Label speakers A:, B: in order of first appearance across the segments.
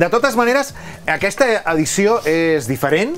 A: De totes maneres, aquesta edició és diferent,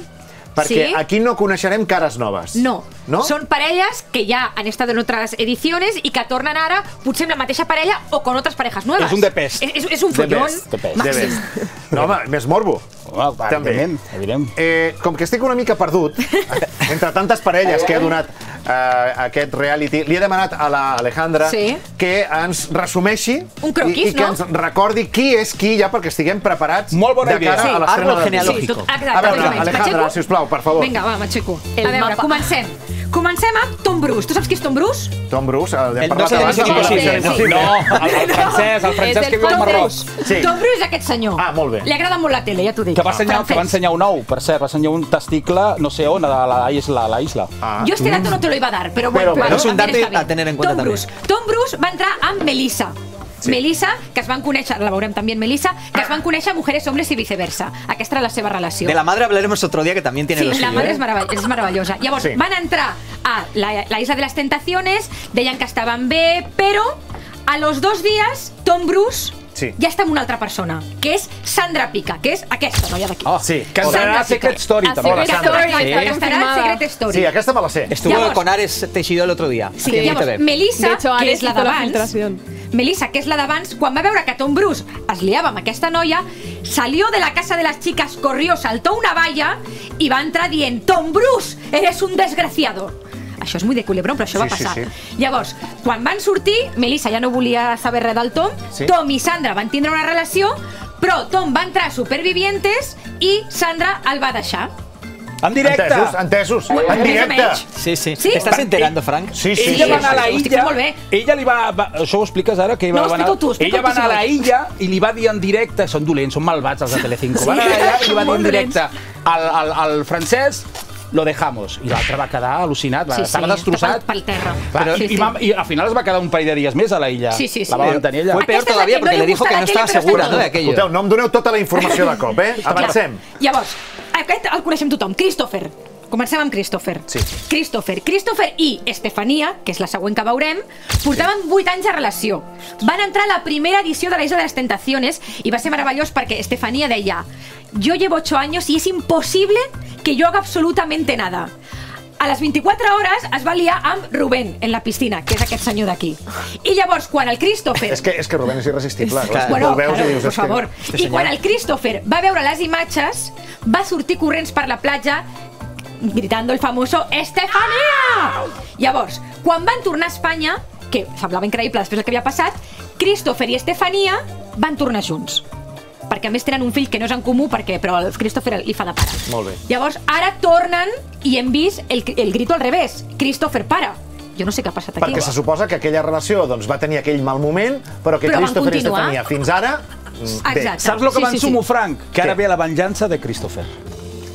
A: perquè
B: Sí.
A: aquí no coneixerem cares noves.
B: No.
A: No?
B: Son parellas que ya han estado en otras ediciones y que tornan ahora, potser amb la mateixa parella o con otras parejas nuevas.
C: És un de pes.
B: És, és, és un follón.
C: de best.
A: No, home, més morbo.
C: Oh, evident, evident.
A: Eh, com que estic una mica perdut, entre tantes parelles que ha donat eh, aquest reality, li he demanat a l'Alejandra
B: Sí.
A: que ens resumeixi
B: Un croquis,
A: i, i que
B: no?
A: ens recordi qui és qui ja perquè estiguem preparats
C: Molt bona
A: de
C: idea.
A: cara
C: Sí,
A: a l'estrena disc.
B: tot- exacte,
A: A veure. Alejandra, sisplau, per favor.
B: Vinga, va, m'aixeco. A veure,
D: mapa.
B: comencem. Comencem amb Tom Bruce. Tu saps qui és Tom Bruce?
A: Tom Bruce, el, hem
D: El
A: parlat
D: de
A: abans.
D: Missió
A: de-
D: Impossible.
C: No, el, el francès, el francès
D: És
C: que
D: el
C: viu al. Marroc.
A: Sí.
B: Tom Bruce és aquest senyor.
A: Ah, molt bé.
B: Li agrada molt la tele, ja t'ho dic.
C: Que va, ensenyar, que va ensenyar un ou, per cert, va ensenyar un testicle, no sé on, a la isla. A la isla.
A: Ah.
B: Yo este dato no te lo iba a dar, pero
A: Pero
B: bueno.
D: Es un dato a tener en cuenta
B: Tom. Bruce. Tom Bruce va entrar amb Melissa.
A: Sí.
B: Melissa, que es van conèixer, la veurem també en Melissa, que es van conèixer mujeres, hombres i viceversa. Aquesta era la seva relació.
D: De la madre hablaremos otro día que también tiene
B: Sí,
D: lo
B: la
D: suyo.
B: madre
D: ¿eh?
B: és, meravell és meravellosa. Llavors,
A: Sí.
B: van entrar a la, la Isla de las Tentaciones, deien que estaven bé, però a los dos días Tom Bruce
A: Sí.
B: ja està amb una altra persona, que és Sandra Pica, que és aquesta noia d'aquí.
C: Oh,
A: Sí.
C: Que entrarà
B: Sandra
C: a Secret
B: Pica.
C: Story, també.
E: Secret
A: Sandra.
E: Story,
B: que
E: está
B: estarà en. Secret Story.
A: Sí, aquesta me la sé.
D: Estuvo
B: Llavors-
D: con Ares Teixidó el otro día.
B: Sí, llavors. Melissa,
E: De hecho,
B: que és la
E: la
B: d'abans. Melissa, que és la d'abans, quan va veure que Tom Bruce es liava amb aquesta noia, salió de la casa de las chicas, corrió, saltó una valla i va entrar dient Tom Bruce, eres un desgraciado. Això és muy de culebrón, però això
A: Sí,
B: va
A: sí,
B: passar.
A: sí.
B: Llavors, quan van sortir, Melissa ja no volia saber res del Tom,
A: Sí.
B: Tom i Sandra van tindre una relació, però Tom va entrar a Supervivientes i Sandra el va deixar.
C: En directe.
A: Entesos, entesos. En directe.
D: Sí, sí.
B: Sí?
D: ¿Estás enterando, Frank?
A: Sí, sí.
C: ella
A: sí,
C: va anar a la
B: sí, ho estic
C: illa,
B: molt bé.
C: ella li va, va, això ho expliques ara? Que ella
B: No,
C: va anar,
B: explica-ho tu,
C: ella va anar a la illa i li va dir en directe, són dolents, són malvats els de Telecinco,
B: Sí.
C: van anar allà i li va dir en directe al, al, al francès lo dejamos. I l'altre va quedar al·lucinat, va, estava destrossat.
B: Pel, pel terra.
C: Clar,
B: sí,
C: i,
B: sí.
C: va, I al final es va quedar un parell de dies més a la illa.
B: Sí, sí, sí.
C: La va mantenir allà.
D: Fue peor
B: la
D: todavía
B: no
D: porque
B: li
D: le dijo que
B: la
D: no
B: està
D: segura.
A: Escolteu, no em doneu tota la informació de cop, eh? Avancem.
B: Llavors, aquest el coneixem tothom, Christopher. Comencem amb Christopher.
A: Sí.
B: Christopher. Christopher i Estefania, que és la següent que veurem, portaven 8 anys de relació. Van entrar a la primera edició de la Isla de las Tentaciones i va ser meravellós perquè Estefania deia yo llevo 8 años y es imposible que yo haga absolutamente nada. A les 24 hores es va liar amb Rubén en la piscina, que és aquest senyor d'aquí. I llavors, quan el Christopher...
A: És que, és que Rubén és irresistible.
D: Clar.
A: Bueno, veus
B: claro,
A: i dius...
B: por
A: és que-
B: favor. I quan el Christopher va veure les imatges, va sortir corrents per la platja gritando el famoso Estefania! Llavors, quan van tornar a Espanya, que semblava increïble després del que havia passat, Christopher i Estefania van tornar junts perquè a més tenen un fill que no és en comú perquè, però el Christopher li fa de pare.
A: Molt bé.
B: Llavors, ara tornen i hem vist el, el grito al revés. Christopher para. Jo no sé què ha passat aquí.
A: Perquè se suposa que aquella relació doncs, va tenir aquell mal moment, però que
B: Però van
A: Christopher. Estefania fins ara... mm, Bé,
B: Exacte.
C: Saps el que
B: Sí,
C: va
B: sí,
C: sumo,
B: sí.
C: Frank? Que ara ve la venjança de Christopher.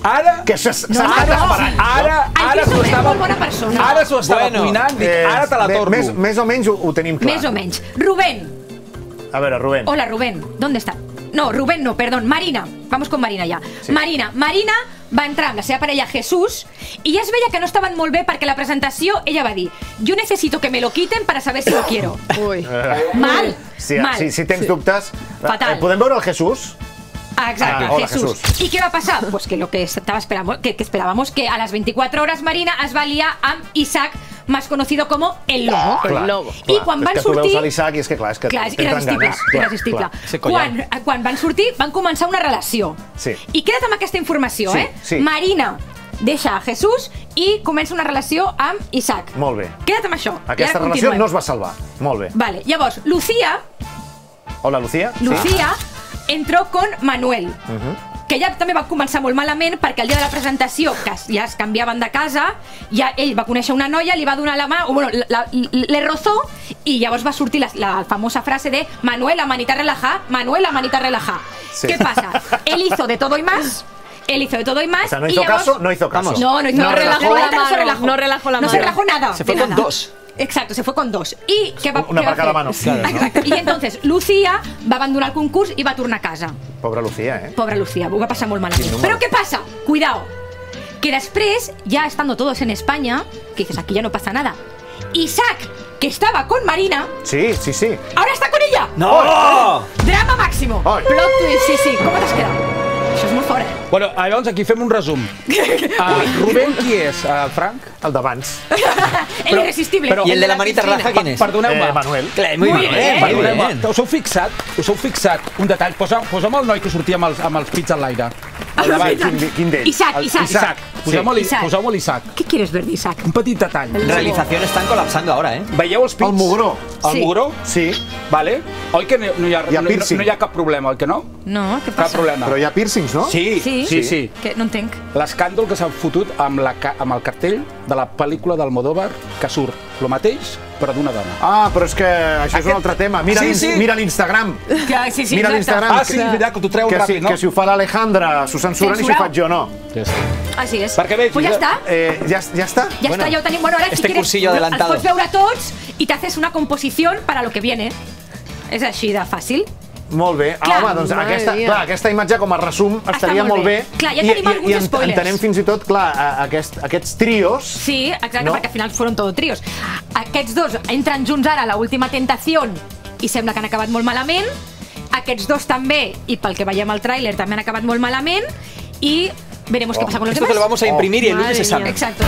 C: Ara...
A: que s'ha
B: No,
A: estat
B: no.
A: esperant.
C: Ara,
B: El
C: ara s'ho estava...
B: molt bona persona.
C: Ara s'ho estava
D: Bueno.
C: cuinant, dic, ara te la
A: bé,
C: torno.
A: Més, més o menys ho, ho tenim clar.
B: Més o menys. Rubén.
A: A veure, Rubén.
B: Hola, Rubén. ¿Dónde está? No, Rubén no, perdón. Marina. Vamos con Marina ya. Marina. Marina va entrar amb la seva parella Jesús i ja es veia que no estaven molt bé perquè la presentació ella va dir yo necesito que me lo quiten para saber si lo quiero.
E: Uy.
B: Mal.
A: Si,
B: mal.
A: si, si tens dubtes...
B: Fatal.
A: Eh, podem veure el Jesús?
B: Ah, exacto,
A: Ah, hola,
B: Jesús.
A: Jesús.
B: ¿Y qué va a pasar? Pues que lo que estaba esperamos, que, que esperábamos que a las 24 horas Marina es va liar amb Isaac, más conocido como el lobo.
E: El lobo.
B: I quan
A: és
B: van
A: que tu
B: sortir...
A: veus l'Isaac i és que clar, és que
B: Clar, és irresistible,
A: ganes. Clar,
B: irresistible.
A: clar.
D: Collar.
B: Quan, quan van sortir, van començar una relació.
A: Sí.
B: I queda't amb aquesta informació,
A: Sí,
B: eh?
A: sí.
B: Marina deixa a Jesús i comença una relació amb Isaac.
A: Molt bé.
B: Queda't amb això.
A: Aquesta relació
B: continuem.
A: no es va salvar. Molt bé.
B: Vale, llavors, Lucía,
A: Hola, Lucía.
B: Lucía entró con Manuel. Que ja també va començar molt malament perquè el dia de la presentació, que ja es canviaven de casa, ja ell va conèixer una noia, li va donar la mà, o bueno, la, le rozó, i llavors va sortir la, la famosa frase de Manuel, la manita relajada, Manuel, la manita relajada.
A: Sí.
B: ¿Qué pasa? Él hizo de todo y más, él hizo de todo y más,
A: O sea, no hizo caso, no hizo caso.
B: No, no hizo
E: No relajó la mano, no relajó la
B: No se
E: mano.
B: relajó nada.
D: Se fue
B: de
D: con
B: nada.
D: dos.
B: Exacto, se fue con dos. ¿Y qué va,
A: Una
B: va
A: per cada
B: fer?
A: mano.
D: Claro, ¿no?
B: Exacte. I entonces Lucía va abandonar el concurs i va tornar a casa.
A: Pobra Lucía, eh?
B: Pobra Lucía, ho va passar molt malament.
A: Quin número.
B: Però què passa? Cuidao, que després, ya estando todos en España, que dices, aquí ya no pasa nada, Isaac, que estaba con Marina,
A: Sí, sí, sí.
B: ahora está con ella.
D: No!
B: Drama máximo.
A: Ai.
B: Plot twist, sí, sí. Com t'has quedat? Això és molt fort, eh?
C: Bueno, llavors aquí fem un resum. Uh, Rubén, qui és? Uh, Frank?
A: El d'abans.
B: El irresistible.
C: però-
D: I el de la manita raja, quin és?
C: Perdoneu-me.
A: Eh, Manuel.
D: Clar, muy,
B: Muy
D: bien,
B: bien.
C: Perdoneu-me, us heu fixat, us heu fixat un detall, posa, posa'm el noi que sortia amb els, amb els pits en l'aire. Al davant.
A: Quin, quin d'ells?
B: Isaac,
C: El-
B: Isaac.
C: Isaac. Poseu-me
B: Isaac.
C: poseu l'Isaac.
B: ¿Qué quieres ver de Isaac?
C: Un petit detall.
D: Realización están colapsando ahora, ¿eh?
C: Veieu els pits?
A: El mugró.
C: El
B: Sí.
C: mugró?
A: Sí,
C: Vale. Oi que no, no, hi ha,
A: Hi ha
C: no, no hi ha cap problema, oi que no?
B: No, què
C: Cap
B: passa?
C: problema.
A: però hi ha piercings, no?
C: Sí,
B: Sí?
C: sí, sí.
B: Que no entenc.
C: L'escàndol que s'han fotut amb, la, amb el cartell de la pel·lícula d'Almodóvar que surt el mateix, però d'una dona.
A: Ah, però és que això és un altre tema. Mira
C: Sí, sí.
A: mira l'Instagram.
B: Que, sí, sí,
A: Mira l'Instagram.
C: Ah, sí, veritat, que t'ho treuen
A: que si,
C: ràpid, no?
A: Que si ho fa l'Alejandra s'ho censuren i si ho faig jo no.
C: Ja està.
B: Així és.
C: Perquè veig,
B: Pues ja
C: ja-
B: està.
A: Eh, ja, ja està?
B: Ja
D: Bueno,
B: està, ja ho tenim. Bueno, ara, si
D: este
B: quieres,
D: cursillo adelantado.
B: Els pots veure tots i t'haces una composición para lo que viene. És així de fàcil.
A: Molt bé.
B: Clar,
A: ah, home, doncs aquesta, clar, aquesta imatge com a resum estaria
B: molt
A: molt bé.
B: bé. Clar, ja
A: I,
B: tenim
A: i,
B: alguns
A: i en-
B: spoilers.
A: entenem fins i tot, clar, a- aquest, aquests trios...
B: Sí, exacte,
A: No?
B: perquè al final fueron todo tríos. Aquests dos entren junts ara a la última tentació i sembla que han acabat molt malament. Aquests dos també, i pel que veiem al tràiler, també han acabat molt malament. I veremos qué pasa con los
D: Esto te lo
B: demás.
D: vamos a imprimir y el lunes se sabe.
B: Exacto.